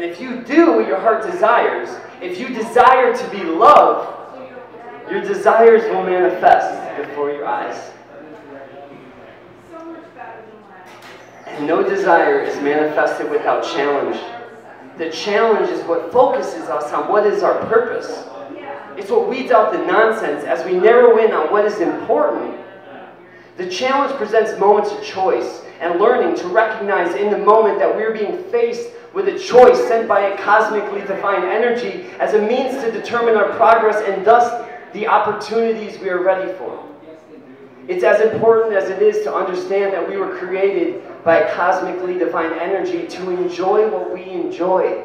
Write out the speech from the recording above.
And if you do what your heart desires, if you desire to be loved, your desires will manifest before your eyes. And no desire is manifested without challenge. The challenge is what focuses us on what is our purpose. It's what weeds out the nonsense as we narrow in on what is important. The challenge presents moments of choice and learning to recognize in the moment that we're being faced with a choice sent by a cosmically defined energy as a means to determine our progress and thus the opportunities we are ready for. It's as important as it is to understand that we were created by a cosmically defined energy to enjoy what we enjoy